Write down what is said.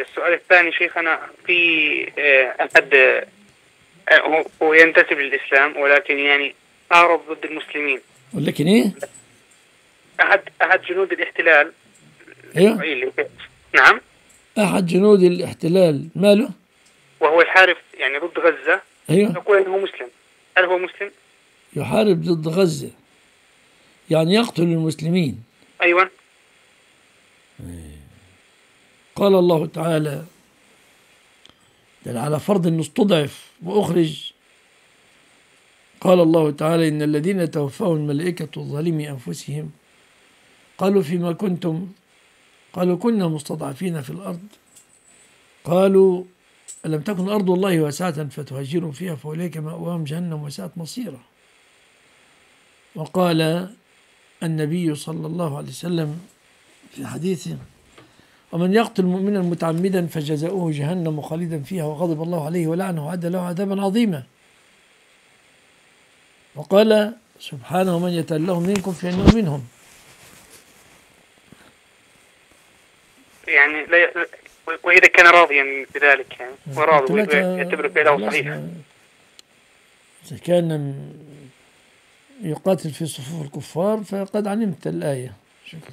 السؤال الثاني شيخنا في آه، أحد آه، هو- ينتسب للإسلام ولكن يعني أعرض ضد المسلمين. ولكن إيه أحد أحد جنود الاحتلال. أيوه الإسرائيلي نعم. أحد جنود الاحتلال. ماله؟ وهو يحارب يعني ضد غزة. أيوه يقول أنه مسلم. هل هو مسلم؟ يحارب ضد غزة. يعني يقتل المسلمين. أيوة. قال الله تعالى دل على فرض أنه استضعف وأخرج. قال الله تعالى إن الذين توفاهم الملائكة ظالمي أنفسهم قالوا فيما كنتم قالوا كنا مستضعفين في الأرض. قالوا ألم تكن أرض الله واسعة فتهاجروا فيها فأولئك مأواهم جهنم وساءت مصيرا. وقال النبي صلى الله عليه وسلم في حديثه ومن يقتل مؤمنا متعمدا فجزاؤه جهنم خالدا فيها وغضب الله عليه ولعنه وعد له عذابا عظيما. وقال سبحانه من يتولهم منكم فإنه منهم. يعني لا ي- وإذا كان راضيا بذلك يعني وراضي ويعتبر فعله خلاص، صحيح. إذا كان يقاتل في صفوف الكفار فقد علمت الآية. شكرا.